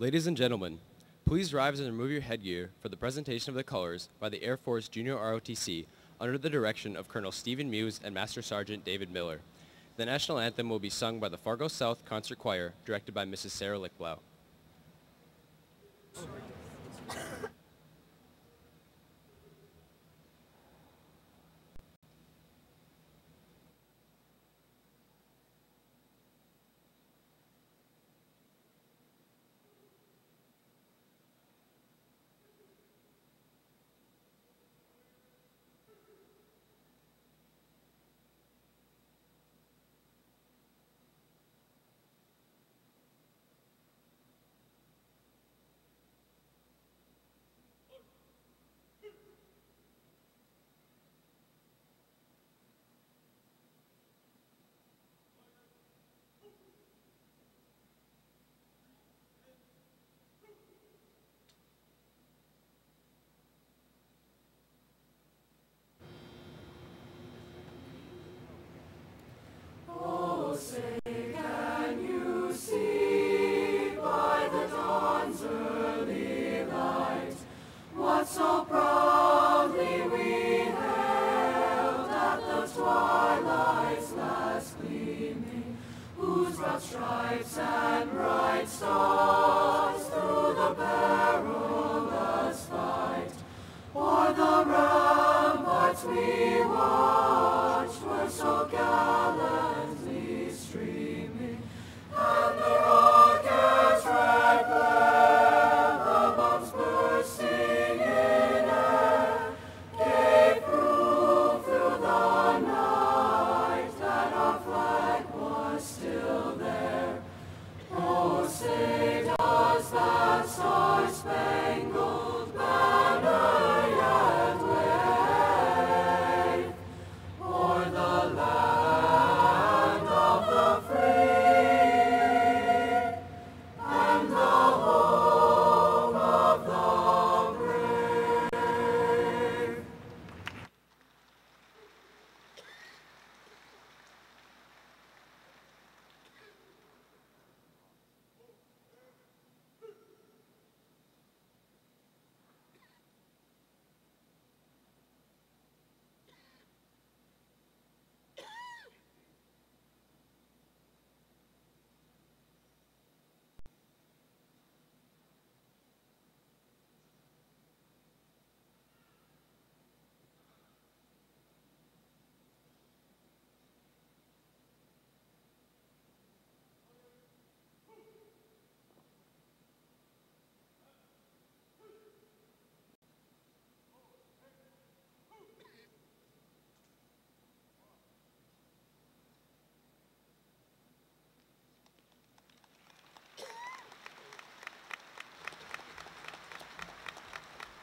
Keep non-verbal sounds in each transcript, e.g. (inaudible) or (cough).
Ladies and gentlemen, please rise and remove your headgear for the presentation of the colors by the Air Force Junior ROTC under the direction of Colonel Stephen Muse and Master Sergeant David Miller. The national anthem will be sung by the Fargo South Concert Choir, directed by Mrs. Sarah Lickblau.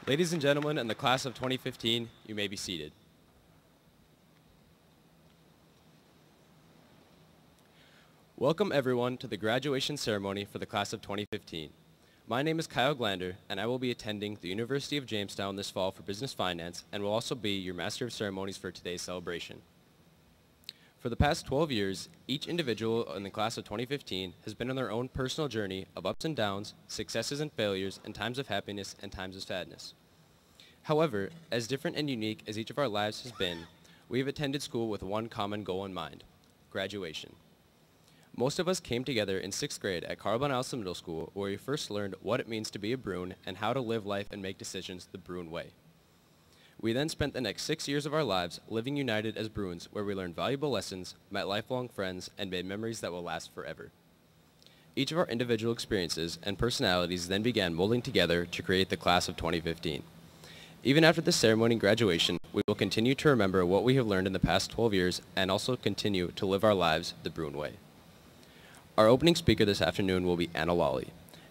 Ladies and gentlemen, in the class of 2015, you may be seated. Welcome everyone to the graduation ceremony for the class of 2015. My name is Kyle Glander, and I will be attending the University of Jamestown this fall for Business Finance and will also be your Master of Ceremonies for today's celebration. For the past 12 years, each individual in the class of 2015 has been on their own personal journey of ups and downs, successes and failures, and times of happiness and times of sadness. However, as different and unique as each of our lives has been, we have attended school with one common goal in mind, graduation. Most of us came together in sixth grade at Eielson Middle School where we first learned what it means to be a Bruin and how to live life and make decisions the Bruin way. We then spent the next six years of our lives living united as Bruins where we learned valuable lessons, met lifelong friends, and made memories that will last forever. Each of our individual experiences and personalities then began molding together to create the class of 2015. Even after the ceremony and graduation, we will continue to remember what we have learned in the past 12 years and also continue to live our lives the Bruin way. Our opening speaker this afternoon will be Anna Lawley.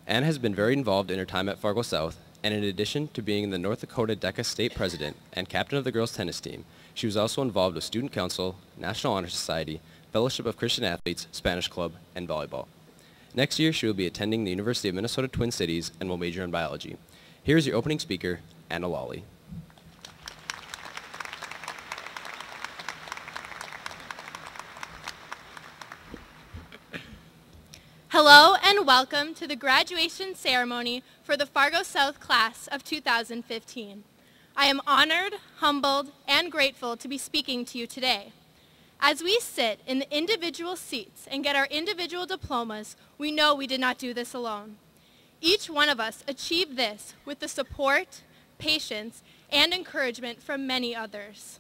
Anne has been very involved in her time at Fargo South, and in addition to being the North Dakota DECA state president and captain of the girls tennis team, she was also involved with Student Council, National Honor Society, Fellowship of Christian Athletes, Spanish Club, and volleyball. Next year, she will be attending the University of Minnesota Twin Cities and will major in biology. Here's your opening speaker, Anna Lawley. Hello and welcome to the graduation ceremony for the Fargo South class of 2015. I am honored, humbled, and grateful to be speaking to you today. As we sit in the individual seats and get our individual diplomas, we know we did not do this alone. Each one of us achieved this with the support, patience, and encouragement from many others.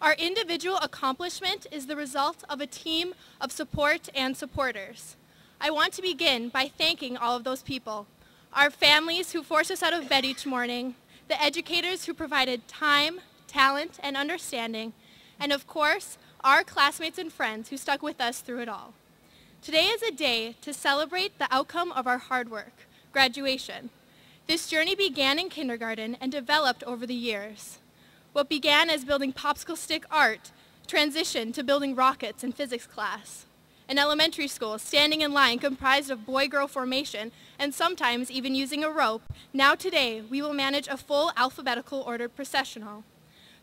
Our individual accomplishment is the result of a team of support and supporters. I want to begin by thanking all of those people, our families who force us out of bed each morning, the educators who provided time, talent, and understanding, and of course, our classmates and friends who stuck with us through it all. Today is a day to celebrate the outcome of our hard work, graduation. This journey began in kindergarten and developed over the years. What began as building popsicle stick art transitioned to building rockets in physics class. In elementary school, standing in line comprised of boy-girl formation and sometimes even using a rope, now today we will manage a full alphabetical ordered processional.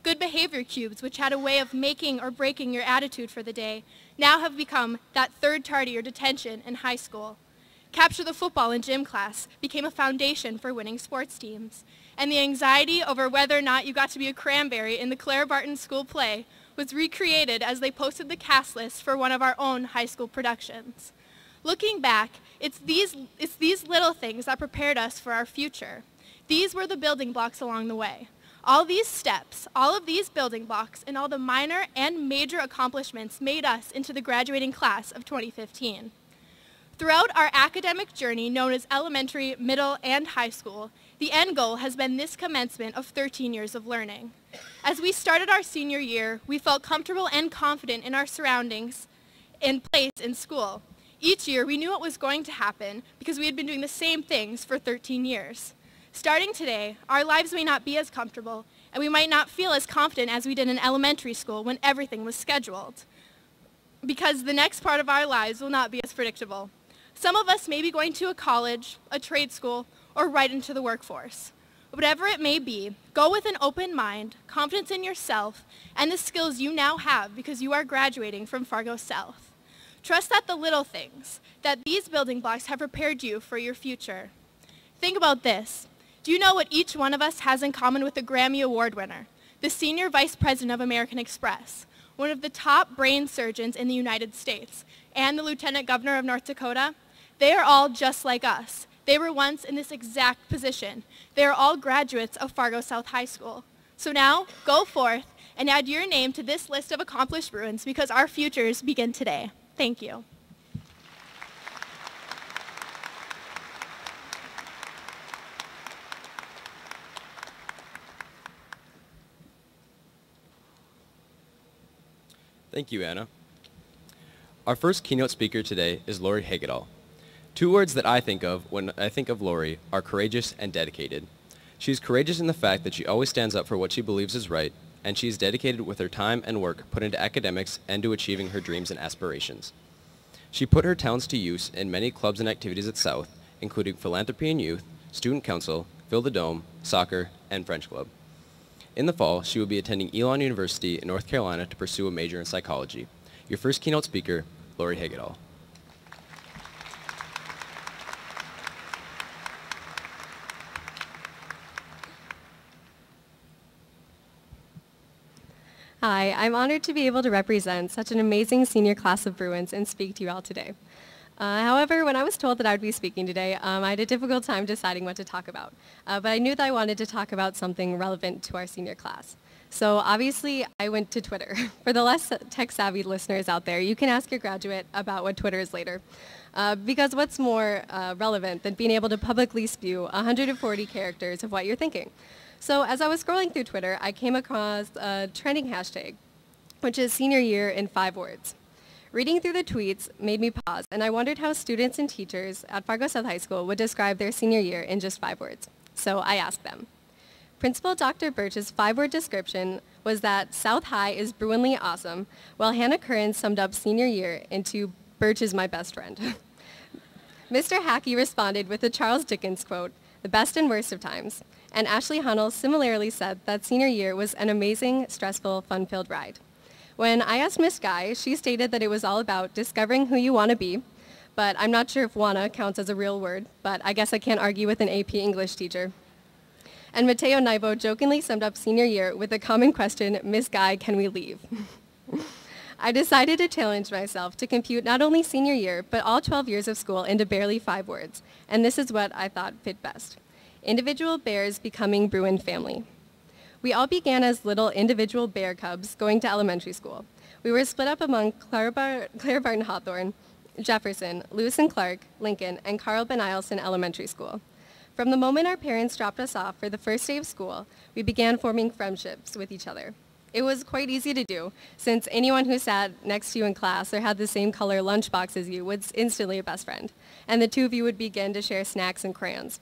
Good behavior cubes, which had a way of making or breaking your attitude for the day, now have become that third tardy or detention in high school. Capture the football in gym class became a foundation for winning sports teams. And the anxiety over whether or not you got to be a cranberry in the Clara Barton school play was recreated as they posted the cast list for one of our own high school productions. Looking back, it's these, it's these little things that prepared us for our future. These were the building blocks along the way. All these steps, all of these building blocks, and all the minor and major accomplishments made us into the graduating class of 2015. Throughout our academic journey known as elementary, middle, and high school, the end goal has been this commencement of 13 years of learning. As we started our senior year, we felt comfortable and confident in our surroundings and place in school. Each year, we knew what was going to happen because we had been doing the same things for 13 years. Starting today, our lives may not be as comfortable, and we might not feel as confident as we did in elementary school when everything was scheduled, because the next part of our lives will not be as predictable. Some of us may be going to a college, a trade school, or right into the workforce. Whatever it may be, go with an open mind, confidence in yourself, and the skills you now have because you are graduating from Fargo South. Trust that the little things, that these building blocks have prepared you for your future. Think about this. Do you know what each one of us has in common with the Grammy Award winner, the Senior Vice President of American Express, one of the top brain surgeons in the United States, and the Lieutenant Governor of North Dakota? They are all just like us. They were once in this exact position. They are all graduates of Fargo South High School. So now, go forth and add your name to this list of accomplished Bruins because our futures begin today. Thank you. Thank you, Anna. Our first keynote speaker today is Lori Hagedal. Two words that I think of when I think of Lori are courageous and dedicated. She is courageous in the fact that she always stands up for what she believes is right, and she is dedicated with her time and work put into academics and to achieving her dreams and aspirations. She put her talents to use in many clubs and activities at South, including philanthropy and youth, student council, Fill the Dome, soccer, and French Club. In the fall, she will be attending Elon University in North Carolina to pursue a major in psychology. Your first keynote speaker, Lori Hagedal. Hi, I'm honored to be able to represent such an amazing senior class of Bruins and speak to you all today. Uh, however, when I was told that I would be speaking today, um, I had a difficult time deciding what to talk about. Uh, but I knew that I wanted to talk about something relevant to our senior class. So obviously, I went to Twitter. (laughs) For the less tech-savvy listeners out there, you can ask your graduate about what Twitter is later. Uh, because what's more uh, relevant than being able to publicly spew 140 characters of what you're thinking? So as I was scrolling through Twitter, I came across a trending hashtag, which is senior year in five words. Reading through the tweets made me pause, and I wondered how students and teachers at Fargo South High School would describe their senior year in just five words. So I asked them. Principal Dr. Birch's five-word description was that South High is Bruinly awesome, while Hannah Curran summed up senior year into Birch is my best friend. (laughs) Mr. Hackey responded with the Charles Dickens quote, the best and worst of times. And Ashley Hunnell similarly said that senior year was an amazing, stressful, fun-filled ride. When I asked Miss Guy, she stated that it was all about discovering who you want to be, but I'm not sure if wanna counts as a real word, but I guess I can't argue with an AP English teacher. And Mateo Naibo jokingly summed up senior year with the common question, Miss Guy, can we leave? (laughs) I decided to challenge myself to compute not only senior year, but all 12 years of school into barely five words. And this is what I thought fit best. Individual bears becoming Bruin family. We all began as little individual bear cubs going to elementary school. We were split up among Clara, Bar- Barton Hawthorne, Jefferson, Lewis and Clark, Lincoln, and Carl Ben Eielson Elementary School. From the moment our parents dropped us off for the first day of school, we began forming friendships with each other. It was quite easy to do, since anyone who sat next to you in class or had the same color lunchbox as you was instantly a best friend, and the two of you would begin to share snacks and crayons.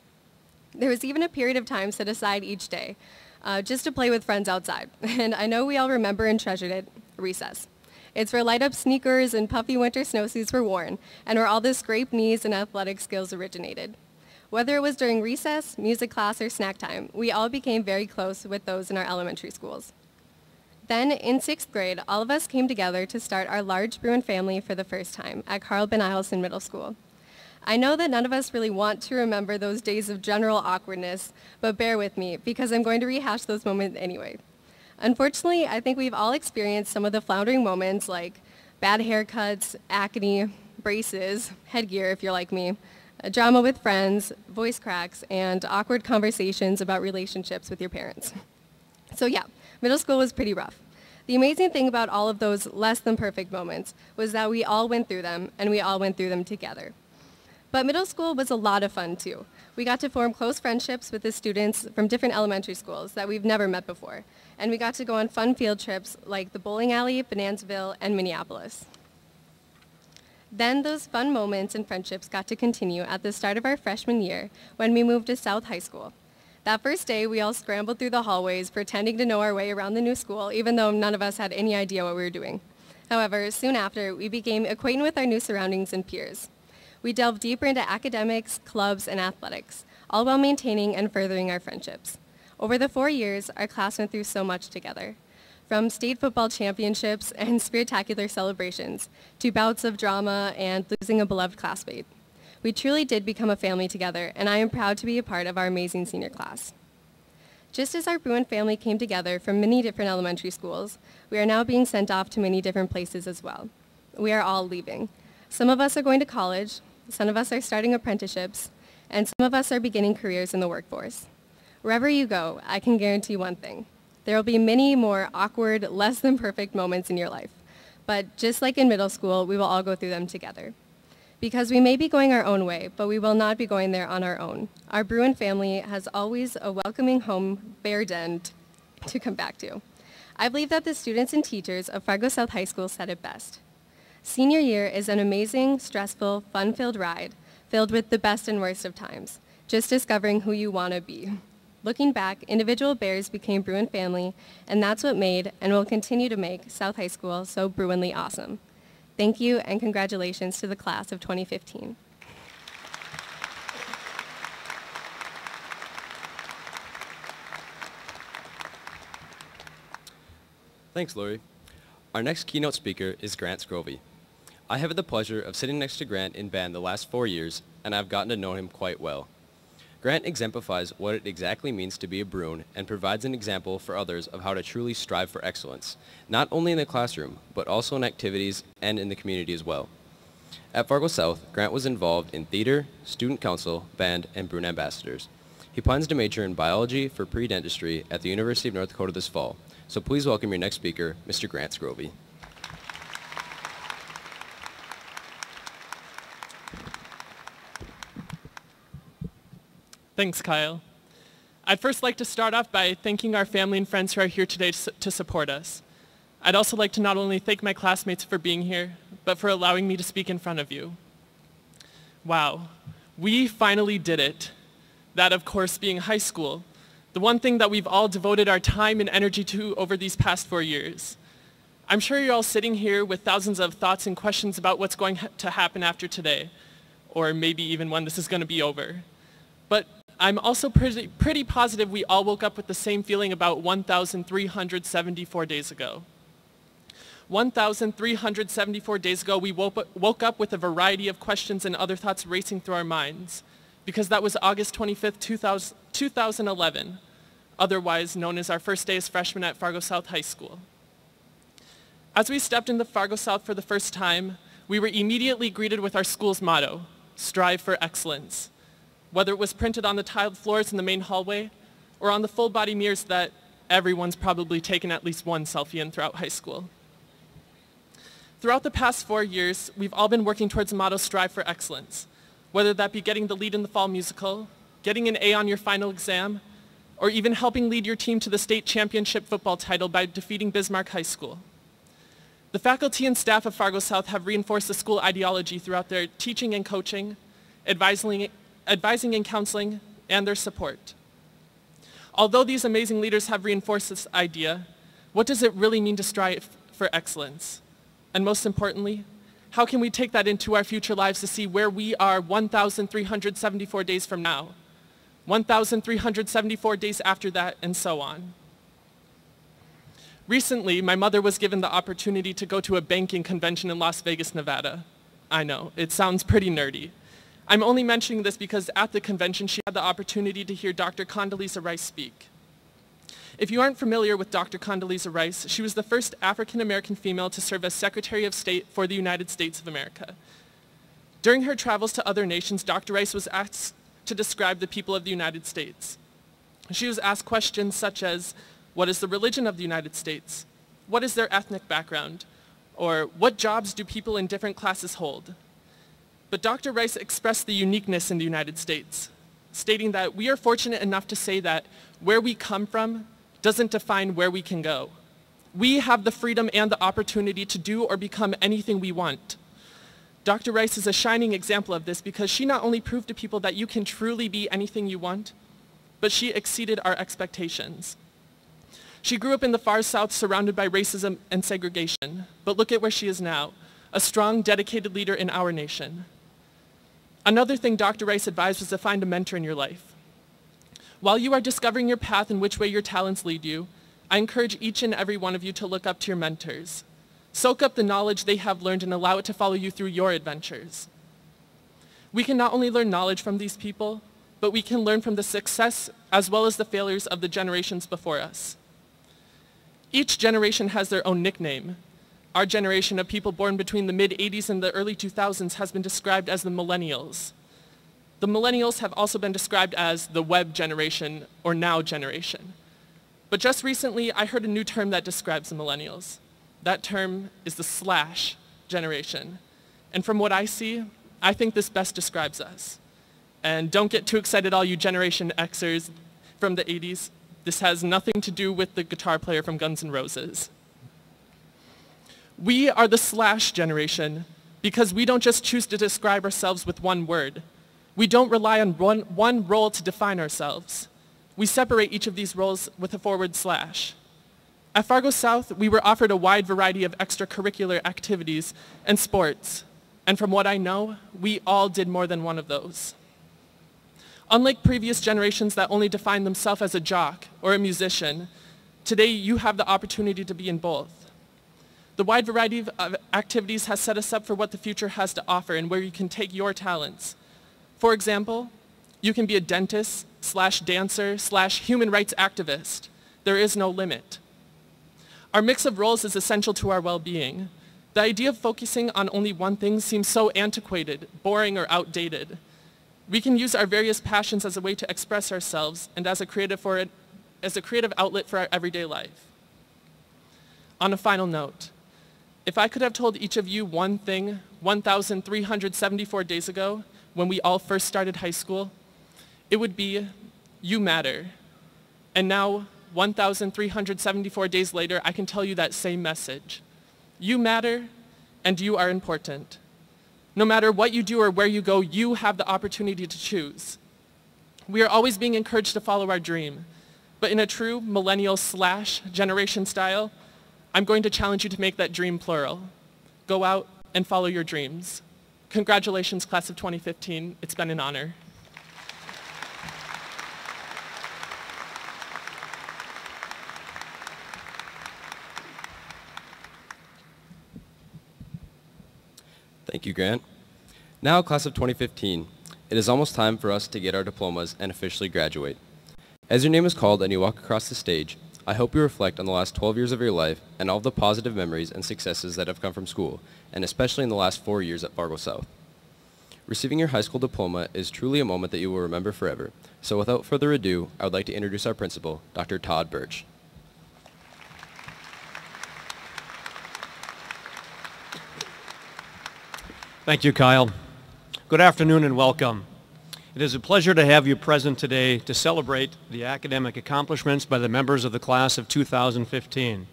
There was even a period of time set aside each day uh, just to play with friends outside, (laughs) and I know we all remember and treasured it, recess. It's where light-up sneakers and puffy winter snowsuits were worn, and where all the scraped knees and athletic skills originated. Whether it was during recess, music class, or snack time, we all became very close with those in our elementary schools. Then, in sixth grade, all of us came together to start our large Bruin family for the first time at Carl Ben Eielson Middle School. I know that none of us really want to remember those days of general awkwardness, but bear with me because I'm going to rehash those moments anyway. Unfortunately, I think we've all experienced some of the floundering moments like bad haircuts, acne, braces, headgear if you're like me, drama with friends, voice cracks, and awkward conversations about relationships with your parents. So yeah, middle school was pretty rough. The amazing thing about all of those less than perfect moments was that we all went through them and we all went through them together. But middle school was a lot of fun too. We got to form close friendships with the students from different elementary schools that we've never met before. And we got to go on fun field trips like the bowling alley, Bonanzaville, and Minneapolis. Then those fun moments and friendships got to continue at the start of our freshman year when we moved to South High School. That first day, we all scrambled through the hallways pretending to know our way around the new school, even though none of us had any idea what we were doing. However, soon after, we became acquainted with our new surroundings and peers. We delve deeper into academics, clubs, and athletics, all while maintaining and furthering our friendships. Over the four years, our class went through so much together. From state football championships (laughs) and spectacular celebrations to bouts of drama and losing a beloved classmate. We truly did become a family together, and I am proud to be a part of our amazing senior class. Just as our Bruin family came together from many different elementary schools, we are now being sent off to many different places as well. We are all leaving. Some of us are going to college, some of us are starting apprenticeships, and some of us are beginning careers in the workforce. Wherever you go, I can guarantee one thing. There will be many more awkward, less than perfect moments in your life. But just like in middle school, we will all go through them together. Because we may be going our own way, but we will not be going there on our own. Our Bruin family has always a welcoming home, bear den to come back to. I believe that the students and teachers of Fargo South High School said it best. Senior year is an amazing, stressful, fun-filled ride, filled with the best and worst of times, just discovering who you want to be. Looking back, individual Bears became Bruin family, and that's what made and will continue to make South High School so Bruinly awesome. Thank you and congratulations to the class of 2015. Thanks, Lori. Our next keynote speaker is Grant Scrovey. I have had the pleasure of sitting next to Grant in band the last four years, and I've gotten to know him quite well. Grant exemplifies what it exactly means to be a Bruin and provides an example for others of how to truly strive for excellence, not only in the classroom, but also in activities and in the community as well. At Fargo South, Grant was involved in theater, student council, band, and Bruin ambassadors. He plans to major in biology for pre-dentistry at the University of North Dakota this fall. So please welcome your next speaker, Mr. Grant Scrovey. Thanks, Kyle. I'd first like to start off by thanking our family and friends who are here today to support us. I'd also like to not only thank my classmates for being here, but for allowing me to speak in front of you. Wow, we finally did it. That, of course, being high school, the one thing that we've all devoted our time and energy to over these past four years. I'm sure you're all sitting here with thousands of thoughts and questions about what's going to happen after today, or maybe even when this is going to be over. I'm also pretty, pretty positive we all woke up with the same feeling about 1,374 days ago. 1,374 days ago, we woke up with a variety of questions and other thoughts racing through our minds because that was August 25th, 2011, otherwise known as our first day as freshmen at Fargo South High School. As we stepped into Fargo South for the first time, we were immediately greeted with our school's motto, strive for excellence. Whether it was printed on the tiled floors in the main hallway or on the full body mirrors that everyone's probably taken at least one selfie in throughout high school. Throughout the past four years, we've all been working towards the motto Strive for Excellence, whether that be getting the lead in the fall musical, getting an A on your final exam, or even helping lead your team to the state championship football title by defeating Bismarck High School. The faculty and staff of Fargo South have reinforced the school ideology throughout their teaching and coaching, advising, advising and counseling, and their support. Although these amazing leaders have reinforced this idea, what does it really mean to strive for excellence? And most importantly, how can we take that into our future lives to see where we are 1,374 days from now, 1,374 days after that, and so on? Recently, my mother was given the opportunity to go to a banking convention in Las Vegas, Nevada. I know, it sounds pretty nerdy. I'm only mentioning this because at the convention, she had the opportunity to hear Dr. Condoleezza Rice speak. If you aren't familiar with Dr. Condoleezza Rice, she was the first African-American female to serve as Secretary of State for the United States of America. During her travels to other nations, Dr. Rice was asked to describe the people of the United States. She was asked questions such as, what is the religion of the United States? What is their ethnic background? Or what jobs do people in different classes hold? But Dr. Rice expressed the uniqueness in the United States, stating that we are fortunate enough to say that where we come from doesn't define where we can go. We have the freedom and the opportunity to do or become anything we want. Dr. Rice is a shining example of this because she not only proved to people that you can truly be anything you want, but she exceeded our expectations. She grew up in the far south surrounded by racism and segregation, but look at where she is now, a strong, dedicated leader in our nation. Another thing Dr. Rice advised was to find a mentor in your life. While you are discovering your path and which way your talents lead you, I encourage each and every one of you to look up to your mentors. Soak up the knowledge they have learned and allow it to follow you through your adventures. We can not only learn knowledge from these people, but we can learn from the success as well as the failures of the generations before us. Each generation has their own nickname. Our generation of people born between the mid-80s and the early 2000s has been described as the millennials. The millennials have also been described as the web generation or now generation. But just recently, I heard a new term that describes the millennials. That term is the slash generation. And from what I see, I think this best describes us. And don't get too excited, all you Generation Xers from the 80s. This has nothing to do with the guitar player from Guns N' Roses. We are the slash generation because we don't just choose to describe ourselves with one word. We don't rely on one, one role to define ourselves. We separate each of these roles with a forward slash. At Fargo South, we were offered a wide variety of extracurricular activities and sports. And from what I know, we all did more than one of those. Unlike previous generations that only defined themselves as a jock or a musician, today you have the opportunity to be in both. The wide variety of activities has set us up for what the future has to offer and where you can take your talents, for example, you can be a dentist slash dancer slash human rights activist. There is no limit. Our mix of roles is essential to our well-being. The idea of focusing on only one thing seems so antiquated, boring, or outdated. We can use our various passions as a way to express ourselves and as a creative, for as a creative outlet for our everyday life. On a final note, if I could have told each of you one thing 1,374 days ago, when we all first started high school, it would be, you matter. And now, 1,374 days later, I can tell you that same message. You matter, and you are important. No matter what you do or where you go, you have the opportunity to choose. We are always being encouraged to follow our dream, but in a true millennial slash generation style, I'm going to challenge you to make that dream plural. Go out and follow your dreams. Congratulations, class of 2015. It's been an honor. Thank you, Grant. Now, class of 2015, it is almost time for us to get our diplomas and officially graduate. As your name is called and you walk across the stage, I hope you reflect on the last 12 years of your life and all of the positive memories and successes that have come from school, and especially in the last four years at Fargo South. Receiving your high school diploma is truly a moment that you will remember forever. So without further ado, I would like to introduce our principal, Dr. Todd Birch. Thank you, Kyle. Good afternoon and welcome. It is a pleasure to have you present today to celebrate the academic accomplishments by the members of the class of 2015.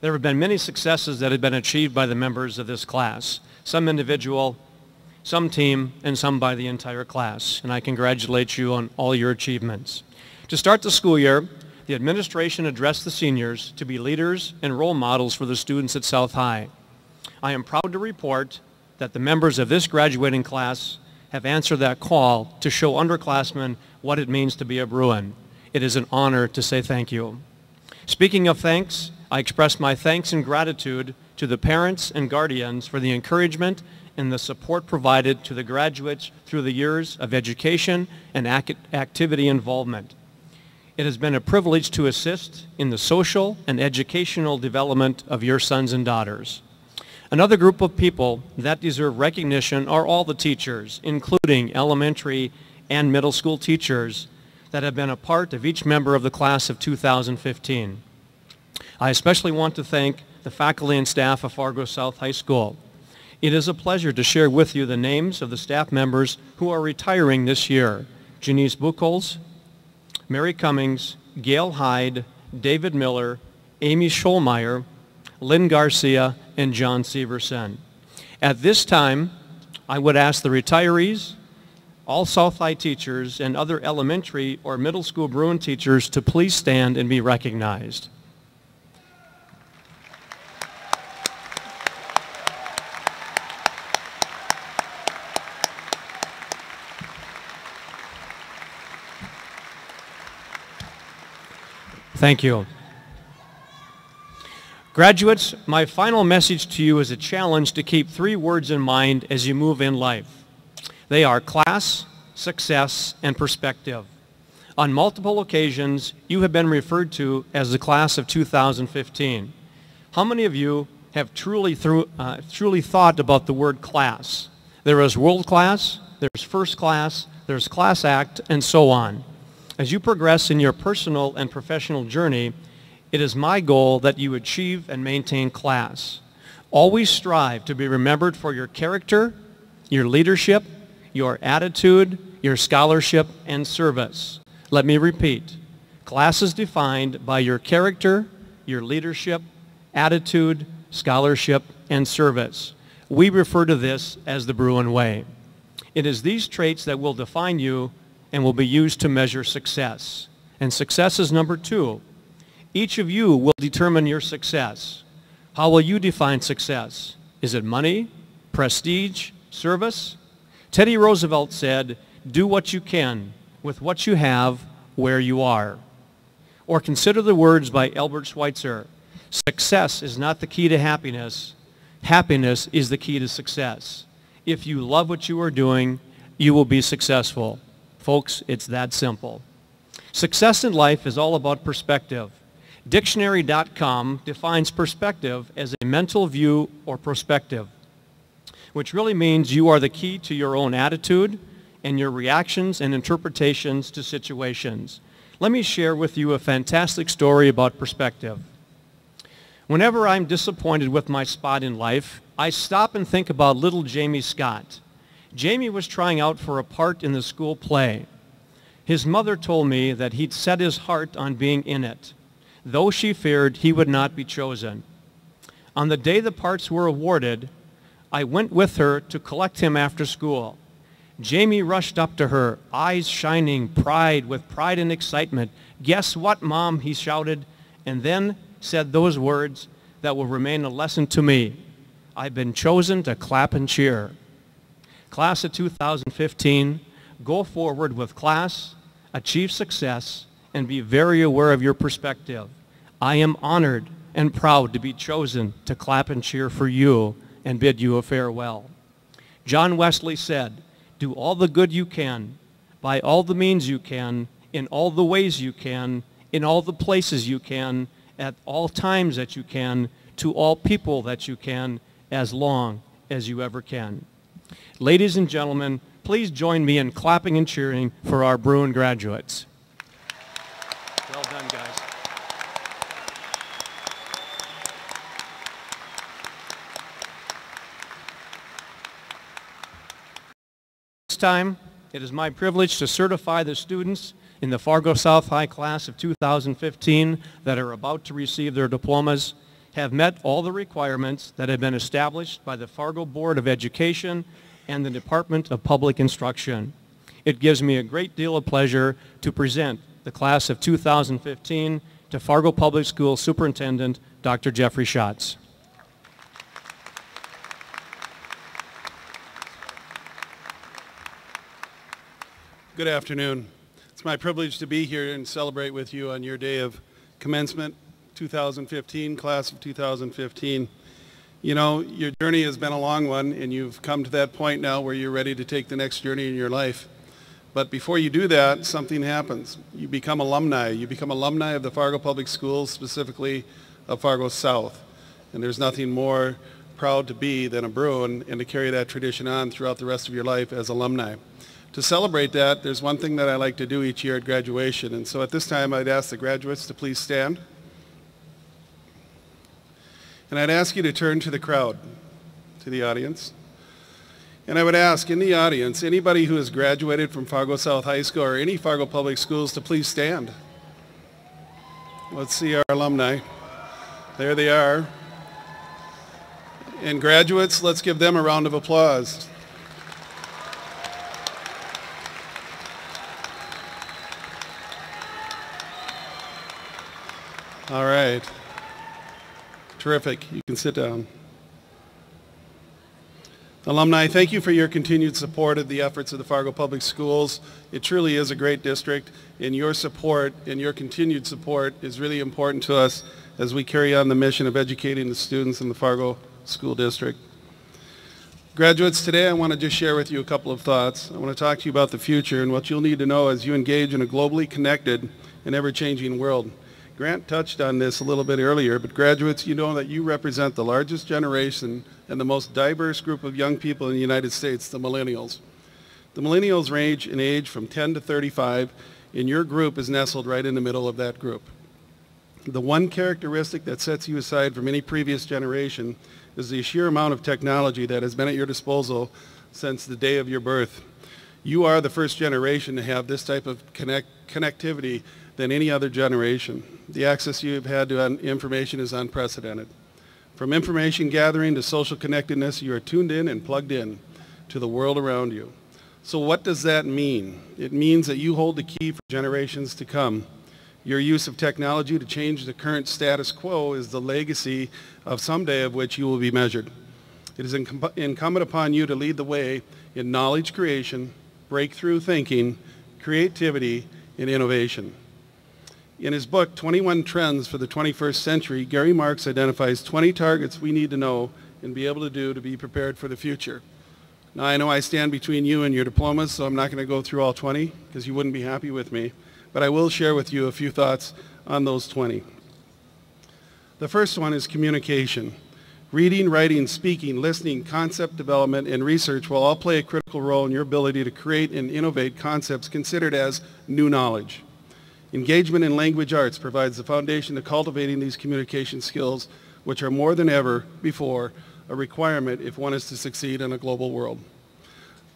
There have been many successes that have been achieved by the members of this class, some individual, some team, and some by the entire class, and I congratulate you on all your achievements. To start the school year, the administration addressed the seniors to be leaders and role models for the students at South High. I am proud to report that the members of this graduating class have answered that call to show underclassmen what it means to be a Bruin. It is an honor to say thank you. Speaking of thanks, I express my thanks and gratitude to the parents and guardians for the encouragement and the support provided to the graduates through the years of education and ac- activity involvement. It has been a privilege to assist in the social and educational development of your sons and daughters. Another group of people that deserve recognition are all the teachers, including elementary and middle school teachers that have been a part of each member of the class of 2015. I especially want to thank the faculty and staff of Fargo South High School. It is a pleasure to share with you the names of the staff members who are retiring this year. Janice Buchholz, Mary Cummings, Gail Hyde, David Miller, Amy Scholmeyer, Lynn Garcia, and John Severson. At this time, I would ask the retirees, all South High teachers, and other elementary or middle school Bruin teachers to please stand and be recognized. Thank you. Graduates, my final message to you is a challenge to keep three words in mind as you move in life. They are class, success, and perspective. On multiple occasions, you have been referred to as the class of 2015. How many of you have truly, through, uh, truly thought about the word class? There is world class, there's first class, there's class act, and so on. As you progress in your personal and professional journey, it is my goal that you achieve and maintain class. Always strive to be remembered for your character, your leadership, your attitude, your scholarship, and service. Let me repeat. Class is defined by your character, your leadership, attitude, scholarship, and service. We refer to this as the Bruin Way. It is these traits that will define you and will be used to measure success. And success is number two. Each of you will determine your success. How will you define success? Is it money, prestige, service? Teddy Roosevelt said, do what you can with what you have where you are. Or consider the words by Albert Schweitzer. Success is not the key to happiness. Happiness is the key to success. If you love what you are doing, you will be successful. Folks, it's that simple. Success in life is all about perspective. Dictionary.com defines perspective as a mental view or perspective, which really means you are the key to your own attitude and your reactions and interpretations to situations. Let me share with you a fantastic story about perspective. Whenever I'm disappointed with my spot in life, I stop and think about little Jamie Scott. Jamie was trying out for a part in the school play. His mother told me that he'd set his heart on being in it though she feared he would not be chosen. On the day the parts were awarded, I went with her to collect him after school. Jamie rushed up to her, eyes shining, pride with pride and excitement. Guess what, Mom, he shouted, and then said those words that will remain a lesson to me. I've been chosen to clap and cheer. Class of 2015, go forward with class, achieve success, and be very aware of your perspective. I am honored and proud to be chosen to clap and cheer for you and bid you a farewell. John Wesley said, do all the good you can, by all the means you can, in all the ways you can, in all the places you can, at all times that you can, to all people that you can, as long as you ever can. Ladies and gentlemen, please join me in clapping and cheering for our Bruin graduates. This time, it is my privilege to certify the students in the Fargo South High class of 2015 that are about to receive their diplomas have met all the requirements that have been established by the Fargo Board of Education and the Department of Public Instruction. It gives me a great deal of pleasure to present the class of 2015 to Fargo Public School Superintendent Dr. Jeffrey Schatz. Good afternoon. It's my privilege to be here and celebrate with you on your day of commencement 2015, class of 2015. You know, your journey has been a long one and you've come to that point now where you're ready to take the next journey in your life. But before you do that, something happens. You become alumni. You become alumni of the Fargo Public Schools, specifically of Fargo South. And there's nothing more proud to be than a Bruin and to carry that tradition on throughout the rest of your life as alumni to celebrate that, there's one thing that I like to do each year at graduation. And so at this time, I'd ask the graduates to please stand. And I'd ask you to turn to the crowd, to the audience. And I would ask in the audience, anybody who has graduated from Fargo South High School or any Fargo Public Schools to please stand. Let's see our alumni. There they are. And graduates, let's give them a round of applause. All right. Terrific. You can sit down. Alumni, thank you for your continued support of the efforts of the Fargo Public Schools. It truly is a great district, and your support and your continued support is really important to us as we carry on the mission of educating the students in the Fargo School District. Graduates, today I want to just share with you a couple of thoughts. I want to talk to you about the future and what you'll need to know as you engage in a globally connected and ever-changing world. Grant touched on this a little bit earlier, but graduates, you know that you represent the largest generation and the most diverse group of young people in the United States, the millennials. The millennials range in age from 10 to 35, and your group is nestled right in the middle of that group. The one characteristic that sets you aside from any previous generation is the sheer amount of technology that has been at your disposal since the day of your birth. You are the first generation to have this type of connect, connectivity than any other generation. The access you've had to information is unprecedented. From information gathering to social connectedness, you are tuned in and plugged in to the world around you. So what does that mean? It means that you hold the key for generations to come. Your use of technology to change the current status quo is the legacy of someday of which you will be measured. It is incumbent upon you to lead the way in knowledge creation, breakthrough thinking, creativity, and innovation. In his book, 21 Trends for the 21st Century, Gary Marx identifies 20 targets we need to know and be able to do to be prepared for the future. Now, I know I stand between you and your diplomas, so I'm not going to go through all 20 because you wouldn't be happy with me, but I will share with you a few thoughts on those 20. The first one is communication. Reading, writing, speaking, listening, concept development, and research will all play a critical role in your ability to create and innovate concepts considered as new knowledge. Engagement in language arts provides the foundation to cultivating these communication skills, which are more than ever before a requirement if one is to succeed in a global world.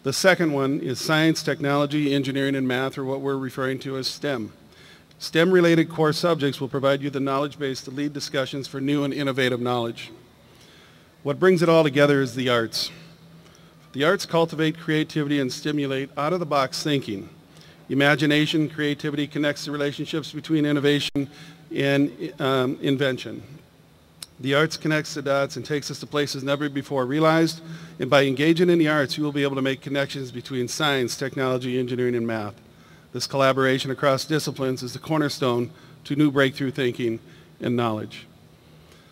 The second one is science, technology, engineering, and math, or what we're referring to as STEM. STEM-related core subjects will provide you the knowledge base to lead discussions for new and innovative knowledge. What brings it all together is the arts. The arts cultivate creativity and stimulate out-of-the-box thinking. Imagination, creativity connects the relationships between innovation and um, invention. The arts connects the dots and takes us to places never before realized. And by engaging in the arts, you will be able to make connections between science, technology, engineering, and math. This collaboration across disciplines is the cornerstone to new breakthrough thinking and knowledge.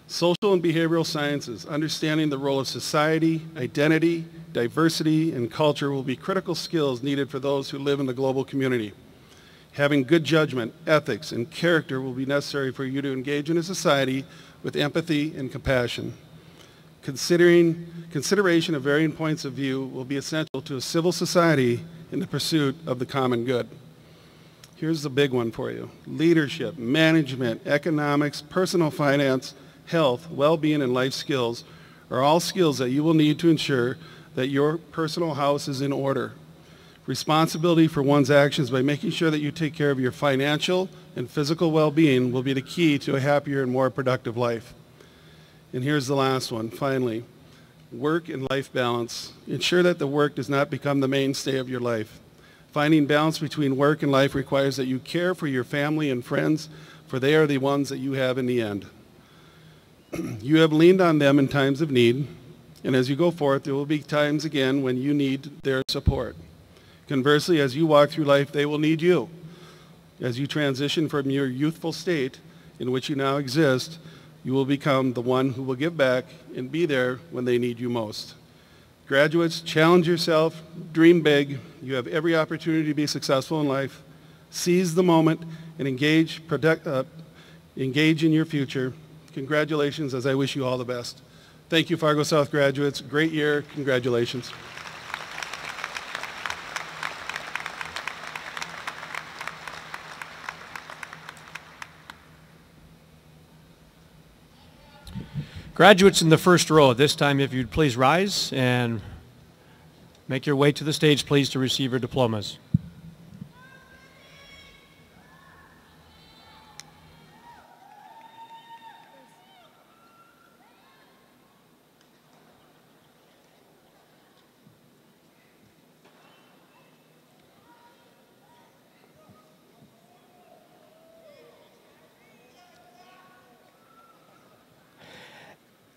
Social and behavioral sciences, understanding the role of society, identity, diversity, and culture will be critical skills needed for those who live in the global community. Having good judgment, ethics, and character will be necessary for you to engage in a society with empathy and compassion. Considering, consideration of varying points of view will be essential to a civil society in the pursuit of the common good. Here's the big one for you. Leadership, management, economics, personal finance, health, well-being, and life skills are all skills that you will need to ensure that your personal house is in order. Responsibility for one's actions by making sure that you take care of your financial and physical well-being will be the key to a happier and more productive life. And here's the last one, finally. Work and life balance. Ensure that the work does not become the mainstay of your life. Finding balance between work and life requires that you care for your family and friends, for they are the ones that you have in the end. (clears throat) you have leaned on them in times of need, and as you go forth, there will be times again when you need their support. Conversely, as you walk through life, they will need you. As you transition from your youthful state in which you now exist, you will become the one who will give back and be there when they need you most. Graduates, challenge yourself, dream big. You have every opportunity to be successful in life. Seize the moment and engage, protect, uh, engage in your future. Congratulations as I wish you all the best. Thank you, Fargo South graduates. Great year. Congratulations. Graduates in the first row, this time if you'd please rise and make your way to the stage, please, to receive your diplomas.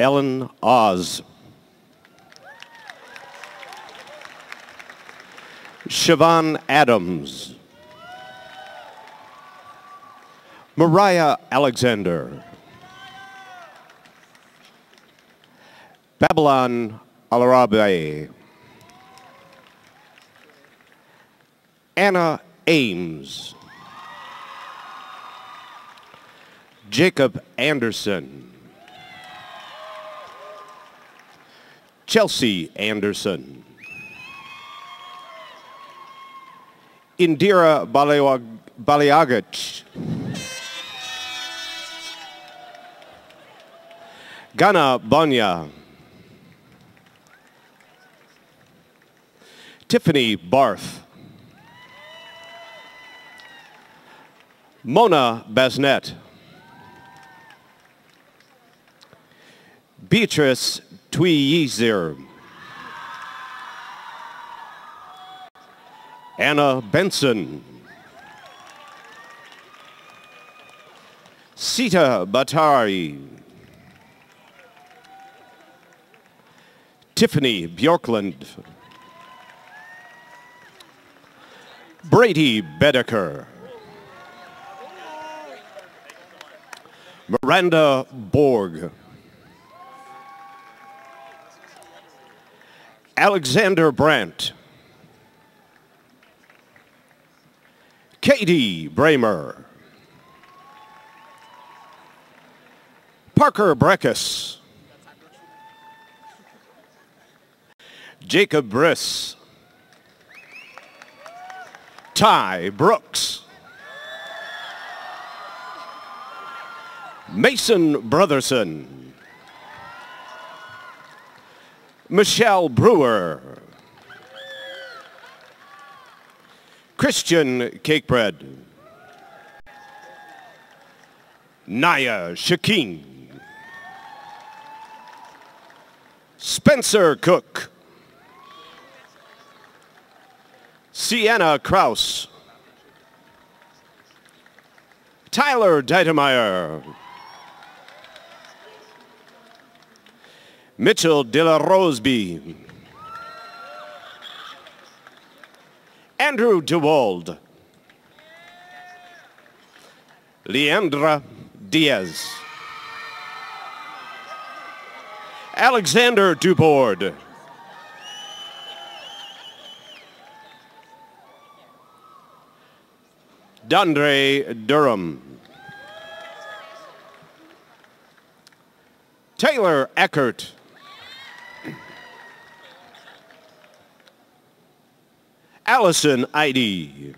Ellen Oz. Siobhan Adams. Mariah Alexander. Babylon Alarabe. Anna Ames. Jacob Anderson. Chelsea Anderson. Indira Baliagich. Ghana Banya. Tiffany Barth. Mona Basnet. Beatrice Tweezer. Anna Benson. Sita Batari. Tiffany Bjorklund. Brady Bedecker. Miranda Borg. Alexander Brandt. Katie Bramer. Parker Breckus. Jacob Briss. Ty Brooks. Mason Brotherson. Michelle Brewer. Christian Cakebread. Naya Shakeen. Spencer Cook. Sienna Kraus. Tyler Deitemeyer. Mitchell De La Roseby. Andrew DeWald. Leandra Diaz. Alexander Dubord. Dundre Durham. Taylor Eckert. Allison Idy.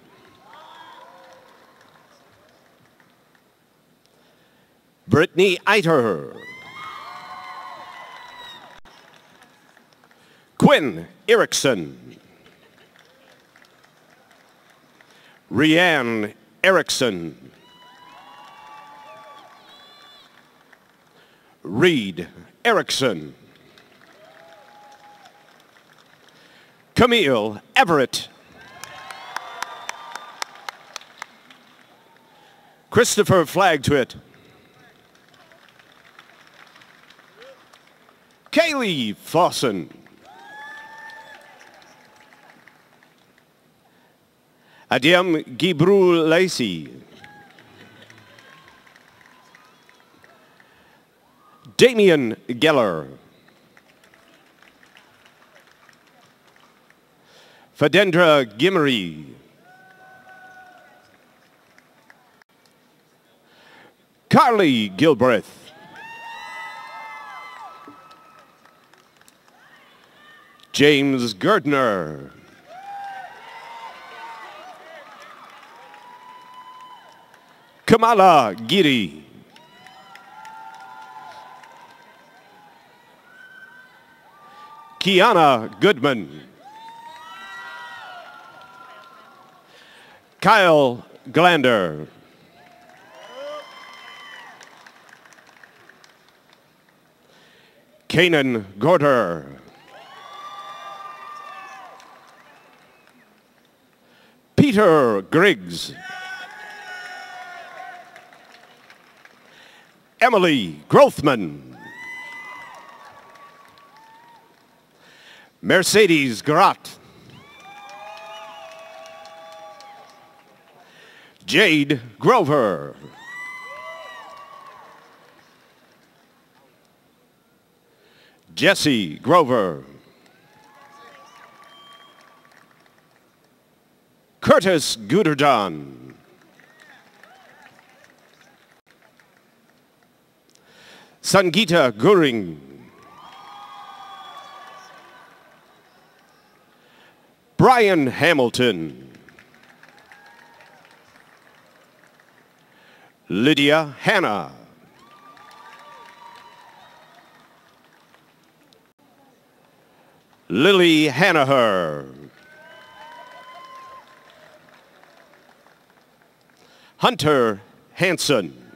Brittany Eiter. Quinn Erickson. Rianne Erickson. Reed Erickson. Camille Everett. Christopher Flagtwit. Kaylee Fawson. Adiam Gibrul Lacey. Damian Geller. Fadendra Gimmery. Carly Gilbreth. James Gerdner. Kamala Giri. Kiana Goodman. Kyle Glander. Kanan Gorder. Peter Griggs. Emily Grothman. Mercedes Grott. Jade Grover. Jesse Grover. Curtis Guderdan. Sangita Guring. Brian Hamilton. Lydia Hanna. Lily Hanaher. Hunter Hanson.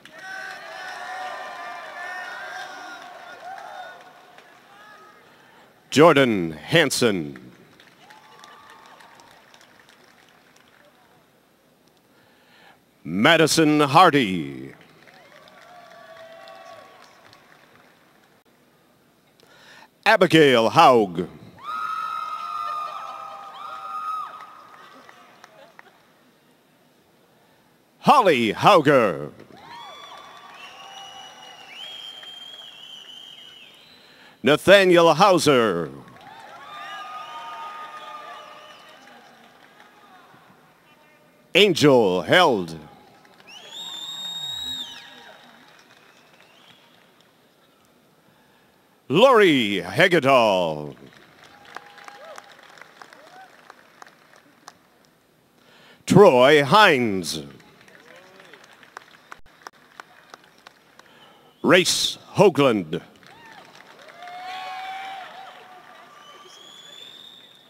Jordan Hanson. Madison Hardy. Abigail Haug. Holly Hauger. Nathaniel Hauser. Angel Held. Lori Hegedal. Troy Hines. Race Hoagland.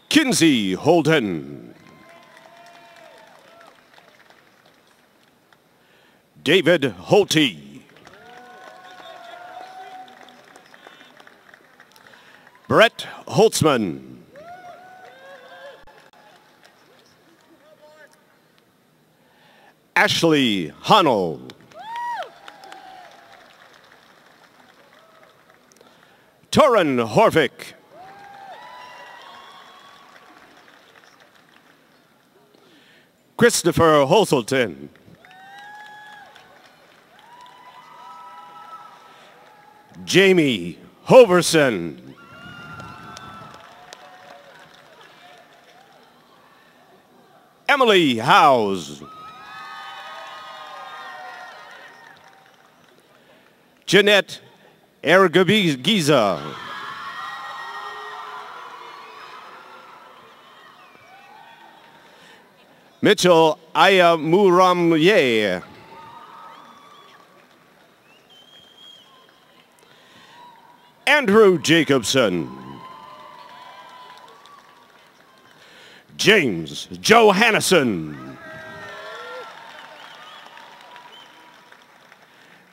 Kinsey Holden. David Holte. Brett Holtzman. Ashley Hunnell. Torin Horvick. Christopher Hoselton. Jamie Hoverson. Emily Howes. Jeanette Ergabiza. Mitchell Ayamuramye. Andrew Jacobson. James Johannesson.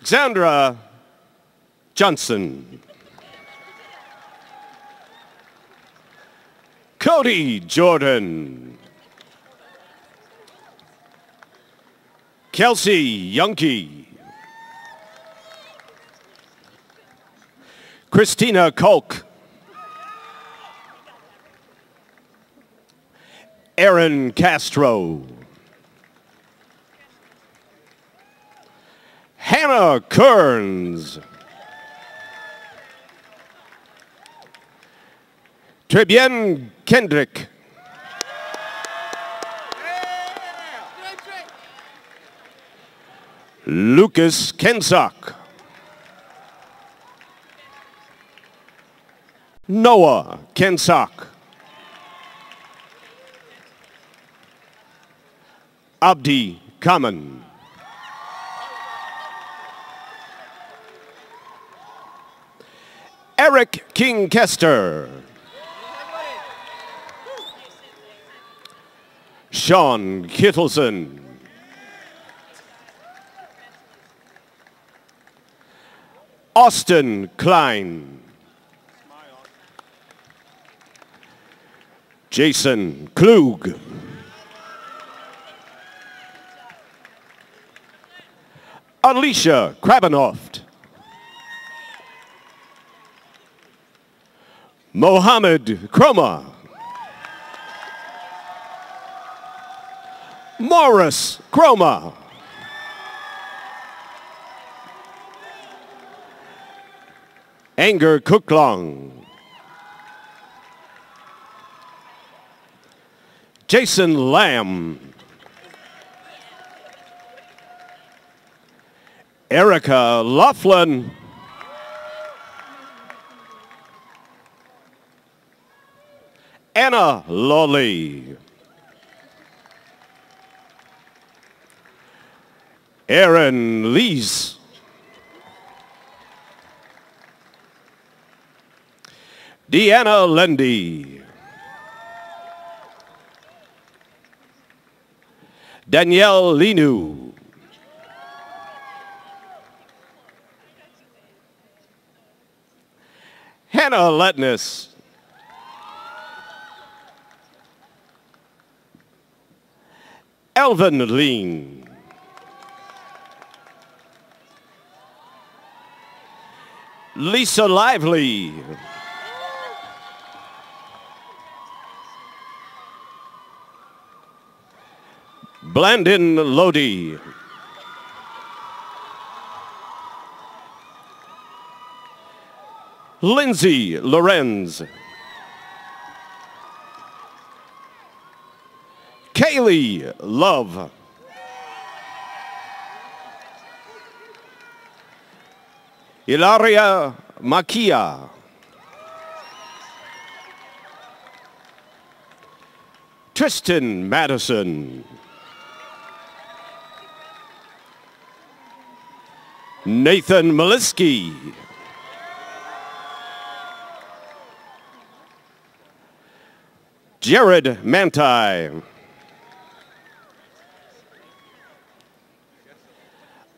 Xandra Johnson. Cody Jordan. Kelsey Youngkey. Christina Kolk. Aaron Castro. Hannah Kearns. Trebian Kendrick. Lucas Kensock. Noah Kensock. Abdi Kamen. Eric King Kester. Sean Kittleson. Austin Klein. Jason Klug. Alicia Krabenoft. Mohammed Chroma. Morris Chroma. Anger Kuklong. Jason Lamb. Erica Laughlin. Anna Lawley. Aaron Lees. Deanna Lendy. Danielle Linu. Hannah Letness. Elvin Lean. Lisa Lively. Blandon Lodi. Lindsay Lorenz. Kaylee Love. Ilaria Makia. Tristan Madison. Nathan Maliski. Jared Manti.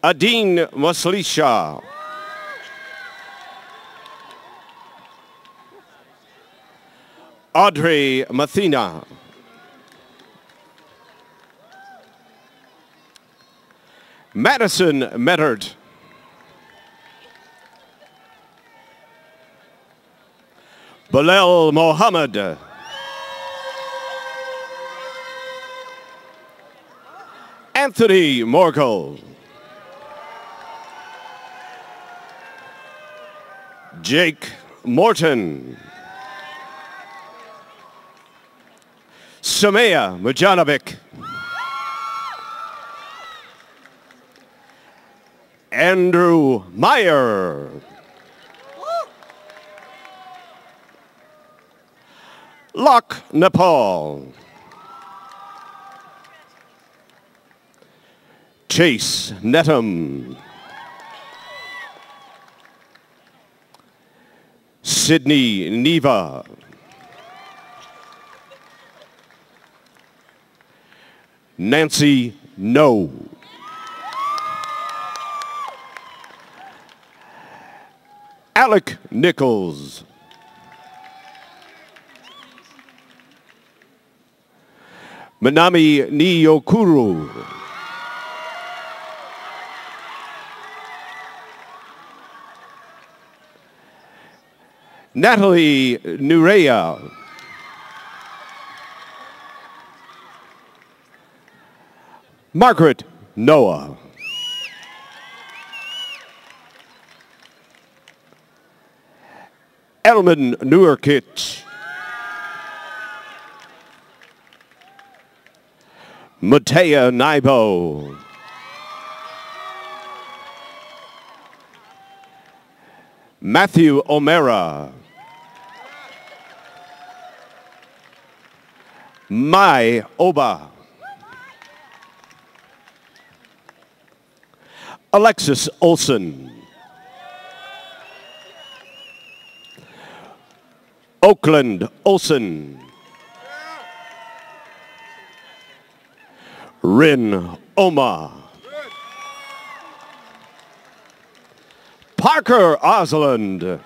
Adine Muslisha. Audrey Mathina. Madison Mettert. Bilal Mohammed. Anthony Morkel. Jake Morton. Samaya Mujanovic. Andrew Meyer. Locke Nepal. Chase Netham. Sydney Neva. Nancy No. Alec Nichols. Manami Niyokuru. Natalie Nurea. Margaret Noah. Elman Nurkic. Matea Naibo. Matthew O'Mara. Mai Oba. Alexis Olson. Oakland Olson. Rin Oma. Parker Osland.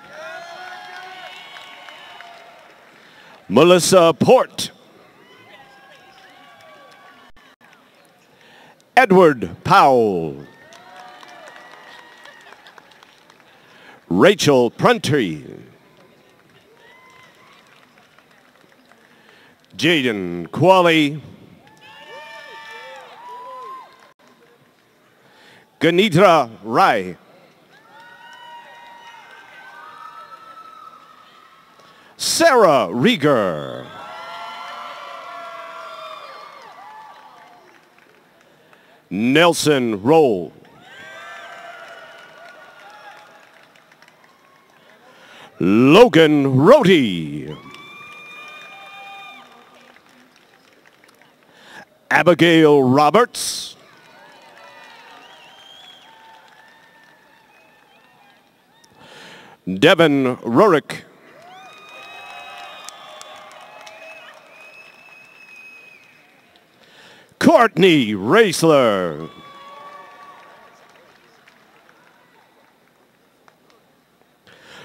Melissa Port. Edward Powell. Rachel Prunty. Jaden Qualley. Ganidra Rai. Sarah Rieger. Nelson Roll. Logan Rohde. Abigail Roberts. Devin Rurick. Courtney Raisler.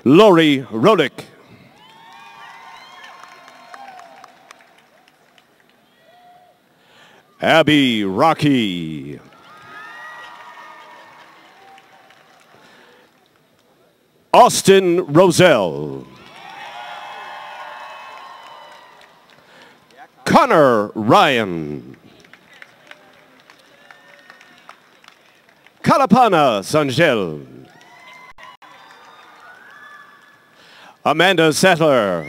Lori Rodick. Abby Rocky. Austin Roselle. Connor Ryan. Kalapana Sanjel. Amanda Settler.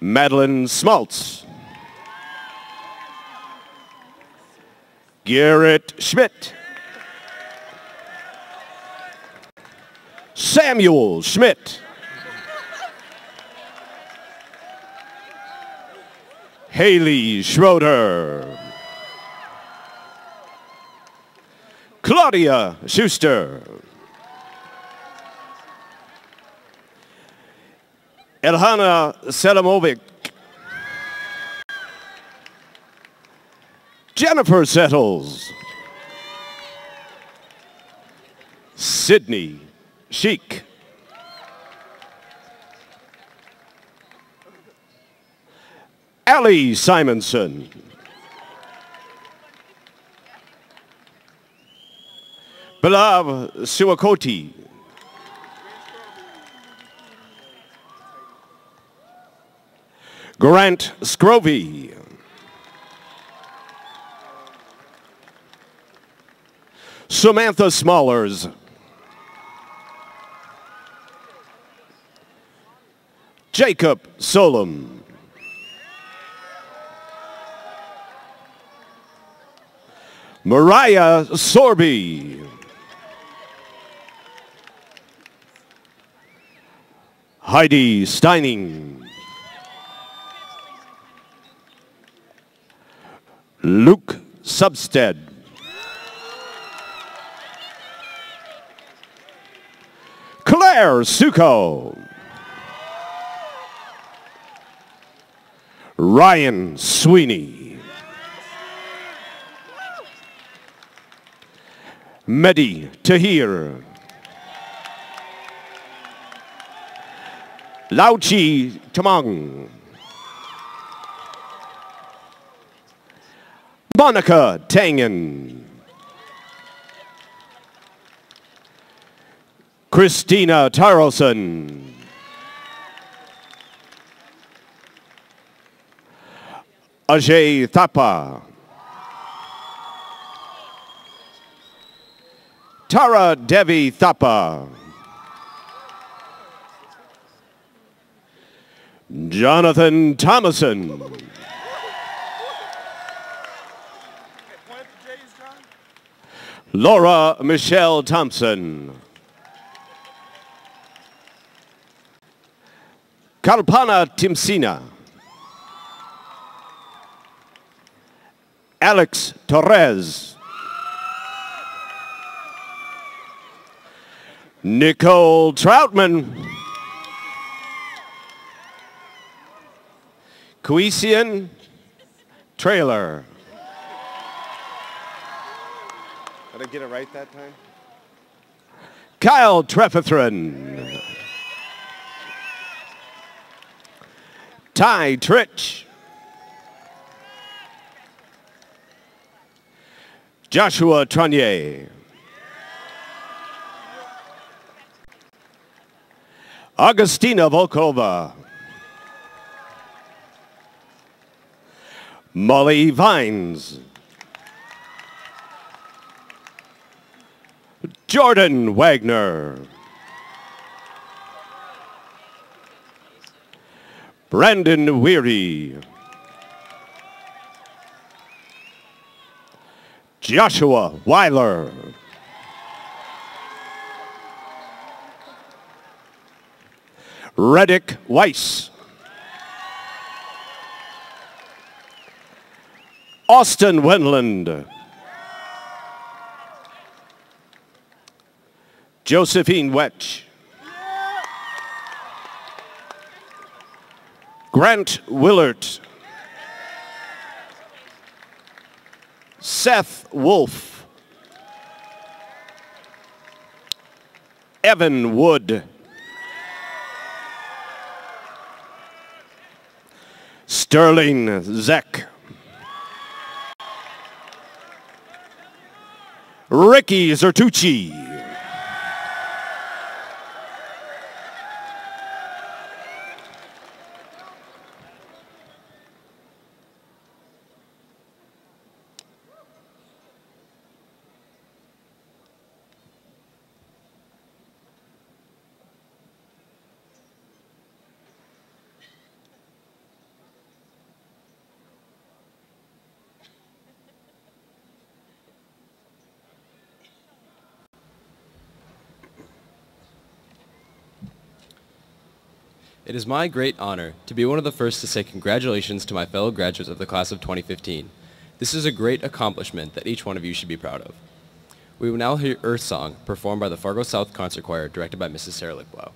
Madeline Smaltz. Garrett Schmidt. Samuel Schmidt. Haley Schroeder. Claudia Schuster. Elhana Selamovic. Jennifer Settles. Sydney Sheik. Allie Simonson. Belav Siwakoti. Grant Scrovey. Samantha Smallers. Jacob Solom. Mariah Sorby. Heidi Steining. Luke Substead. Claire Suko. Ryan Sweeney. Mehdi Tahir. Lauchi Tamang. Monica Tangen. Christina Tarlson. Ajay Thapa. Tara Devi Thapa. Jonathan Thomason. Laura Michelle Thompson. Kalpana Timsina. Alex Torres. Nicole Troutman. Quisian Trailer. Did I get it right that time? Kyle Trefethrin. Ty Trich. Joshua Tronier. Augustina Volkova. Molly Vines. Jordan Wagner. Brandon Weary. Joshua Weiler. Reddick Weiss. Austin Wenland. Josephine Wetch. Grant Willard. Seth Wolf. Evan Wood. Sterling Zeck. Ricky Zertucci. It is my great honor to be one of the first to say congratulations to my fellow graduates of the class of 2015. This is a great accomplishment that each one of you should be proud of. We will now hear Earth Song, performed by the Fargo South Concert Choir, directed by Mrs. Sarah Lickblau.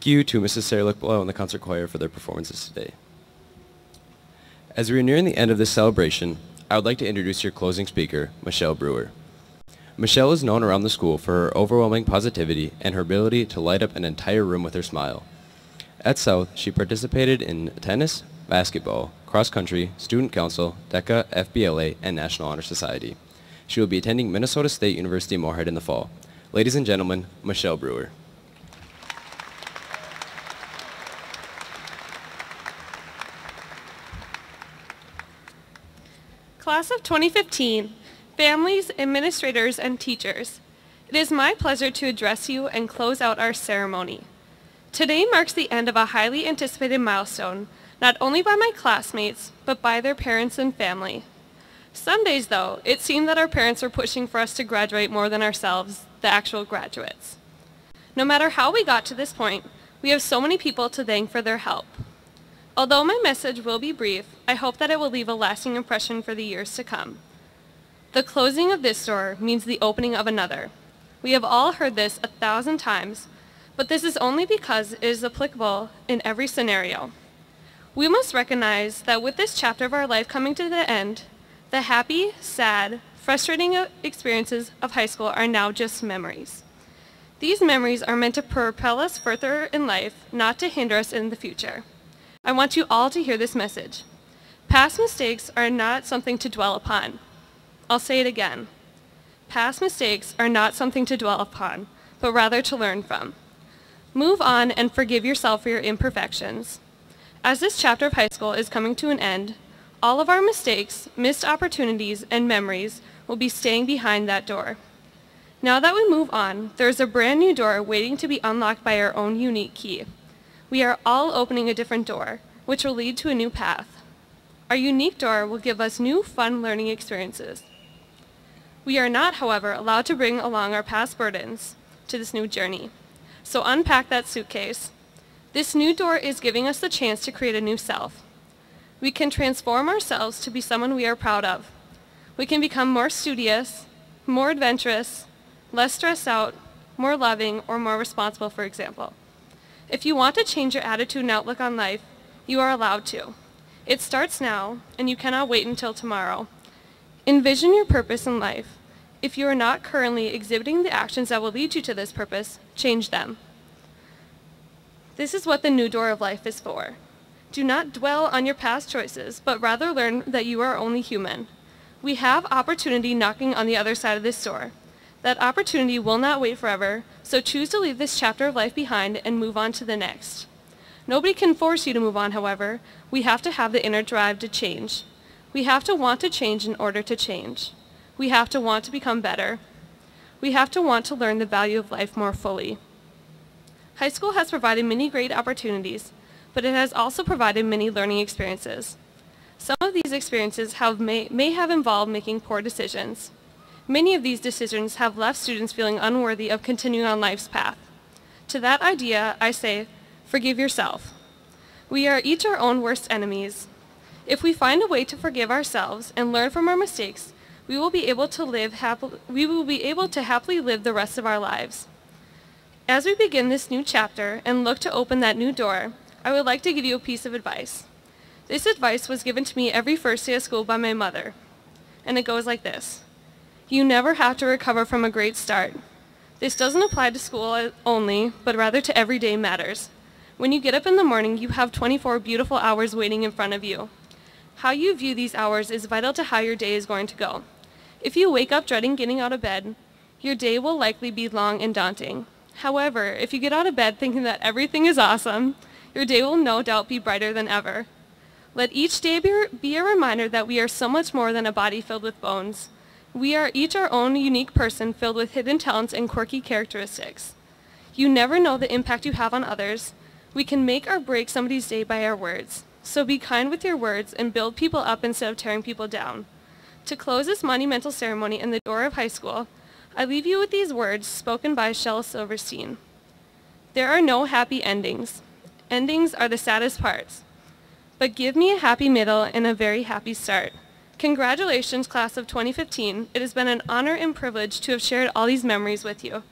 Thank you to Mrs. Sarah Lickbelow and the concert choir for their performances today. As we are nearing the end of this celebration, I would like to introduce your closing speaker, Michelle Brewer. Michelle is known around the school for her overwhelming positivity and her ability to light up an entire room with her smile. At South, she participated in tennis, basketball, cross country, student council, DECA, FBLA, and National Honor Society. She will be attending Minnesota State University Moorhead in the fall. Ladies and gentlemen, Michelle Brewer. Class of 2015, families, administrators, and teachers, it is my pleasure to address you and close out our ceremony. Today marks the end of a highly anticipated milestone, not only by my classmates, but by their parents and family. Some days, though, it seemed that our parents were pushing for us to graduate more than ourselves, the actual graduates. No matter how we got to this point, we have so many people to thank for their help. Although my message will be brief, I hope that it will leave a lasting impression for the years to come. The closing of this door means the opening of another. We have all heard this a thousand times, but this is only because it is applicable in every scenario. We must recognize that with this chapter of our life coming to the end, the happy, sad, frustrating experiences of high school are now just memories. These memories are meant to propel us further in life, not to hinder us in the future. I want you all to hear this message. Past mistakes are not something to dwell upon. I'll say it again. Past mistakes are not something to dwell upon, but rather to learn from. Move on and forgive yourself for your imperfections. As this chapter of high school is coming to an end, all of our mistakes, missed opportunities, and memories will be staying behind that door. Now that we move on, there is a brand new door waiting to be unlocked by our own unique key. We are all opening a different door, which will lead to a new path. Our unique door will give us new fun learning experiences. We are not, however, allowed to bring along our past burdens to this new journey. So unpack that suitcase. This new door is giving us the chance to create a new self. We can transform ourselves to be someone we are proud of. We can become more studious, more adventurous, less stressed out, more loving, or more responsible, for example. If you want to change your attitude and outlook on life, you are allowed to. It starts now, and you cannot wait until tomorrow. Envision your purpose in life. If you are not currently exhibiting the actions that will lead you to this purpose, change them. This is what the new door of life is for. Do not dwell on your past choices, but rather learn that you are only human. We have opportunity knocking on the other side of this door. That opportunity will not wait forever, so choose to leave this chapter of life behind and move on to the next. Nobody can force you to move on, however. We have to have the inner drive to change. We have to want to change in order to change. We have to want to become better. We have to want to learn the value of life more fully. High school has provided many great opportunities, but it has also provided many learning experiences. Some of these experiences have may, may have involved making poor decisions. Many of these decisions have left students feeling unworthy of continuing on life's path. To that idea, I say, forgive yourself. We are each our own worst enemies. If we find a way to forgive ourselves and learn from our mistakes, we will be able to live happily, we will be able to happily live the rest of our lives. As we begin this new chapter and look to open that new door, I would like to give you a piece of advice. This advice was given to me every first day of school by my mother, and it goes like this. You never have to recover from a great start. This doesn't apply to school only, but rather to everyday matters. When you get up in the morning, you have 24 beautiful hours waiting in front of you. How you view these hours is vital to how your day is going to go. If you wake up dreading getting out of bed, your day will likely be long and daunting. However, if you get out of bed thinking that everything is awesome, your day will no doubt be brighter than ever. Let each day be a reminder that we are so much more than a body filled with bones. We are each our own unique person filled with hidden talents and quirky characteristics. You never know the impact you have on others. We can make or break somebody's day by our words. So be kind with your words and build people up instead of tearing people down. To close this monumental ceremony in the door of high school, I leave you with these words spoken by Shel Silverstein. There are no happy endings. Endings are the saddest parts. But give me a happy middle and a very happy start. Congratulations, class of 2015. It has been an honor and privilege to have shared all these memories with you.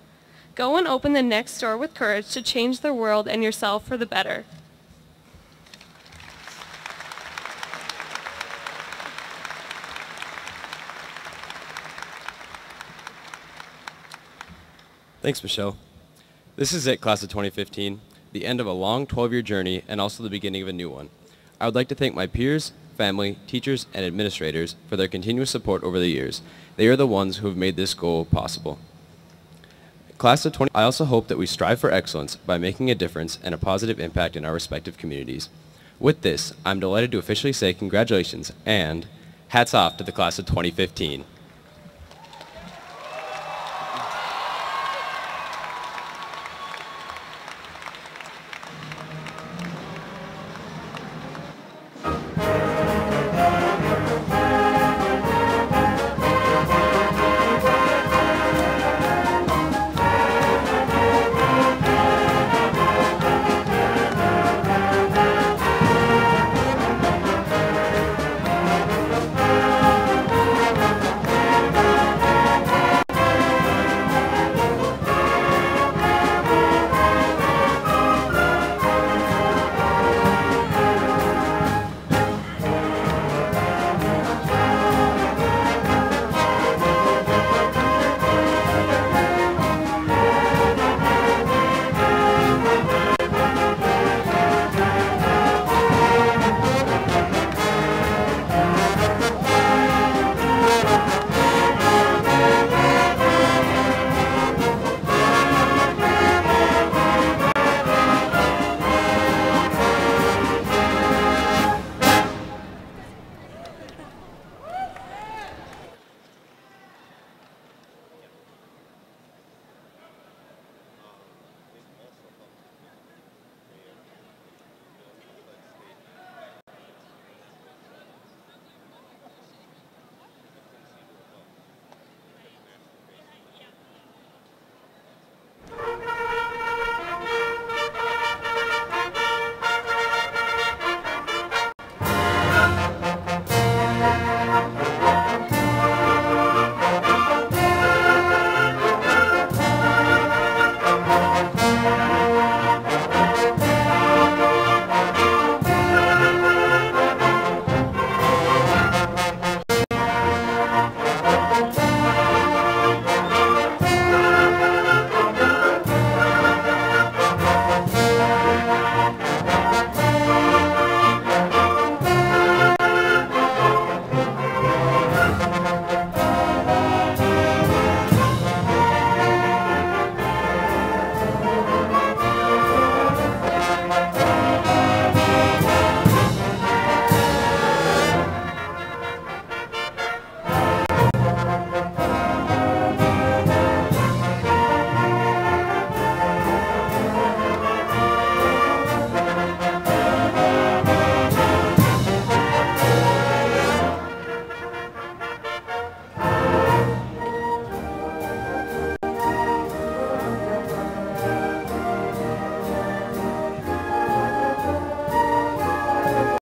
Go and open the next door with courage to change the world and yourself for the better. Thanks, Michelle. This is it, class of 2015, the end of a long 12-year journey and also the beginning of a new one. I would like to thank my peers, family, teachers, and administrators for their continuous support over the years. They are the ones who have made this goal possible. Class of 20, I also hope that we strive for excellence by making a difference and a positive impact in our respective communities. With this, I'm delighted to officially say congratulations and hats off to the class of 2015.